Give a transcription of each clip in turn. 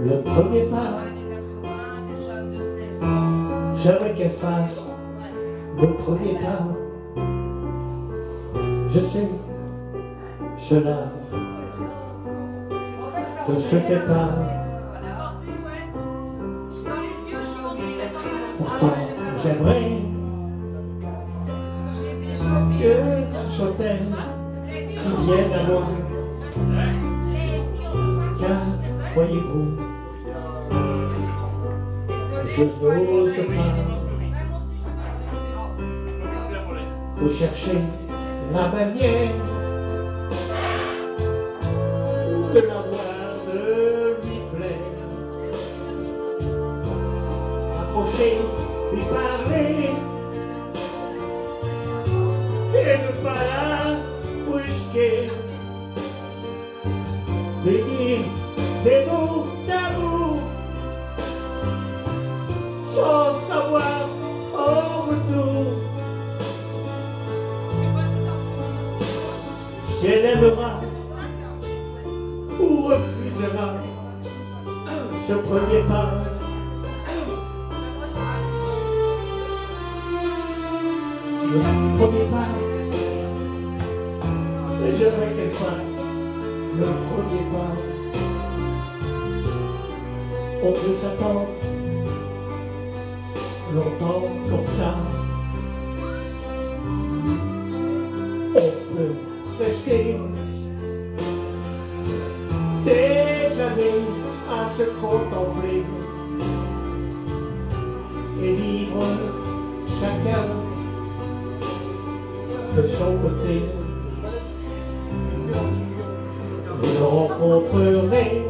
le premier pas. J'aimerais qu'elle fasse le premier pas. Je sais, cela ne se fait pas. Pourtant, j'aimerais que ce soit elle qui vienne à moi. Car, voyez-vous, je n'ose pas vous chercher la manière de la voir de lui plaire. Approcher, lui parler et ne pas la brusquer. Lui dire des mots sans savoir en retour aimera ou refusera ce premier pas. Le premier pas, et j'aimerais qu'elle fasse le premier pas. On peut s'attendre longtemps comme ça. On peut rester des années à se contempler et vivre chacun de son côté. Je le rencontrerai au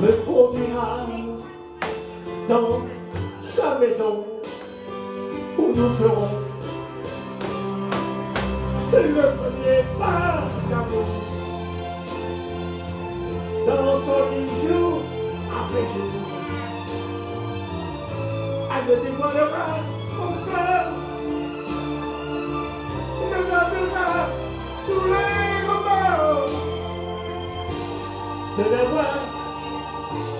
me conduira dans sa maison où nous ferons le premier pas d'amour. Dans son lit jour après jour. Elle me dévoilera son cœur, me donnera tous les moments de n'avoir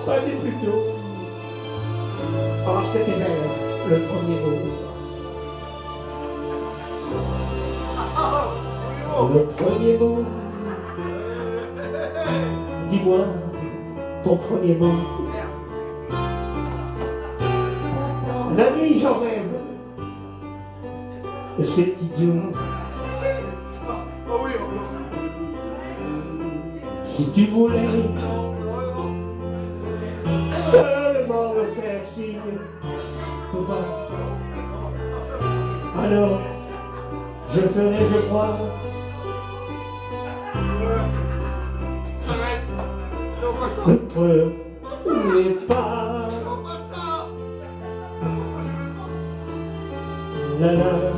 pas dit plus tôt. Oh, belle, le premier mot. Le premier mot. Dis-moi ton premier mot. La nuit, j'en rêve. C'est idiot. Si tu voulais alors je ferai, je crois, le premier pas. La.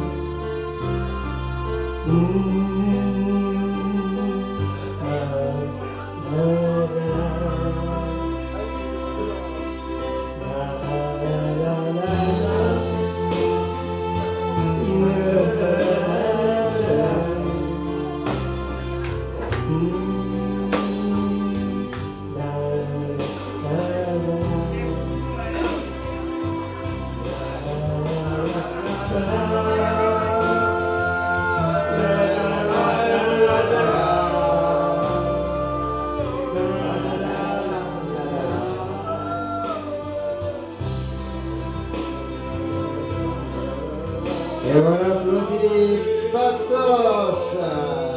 e ora tutti pazzoscia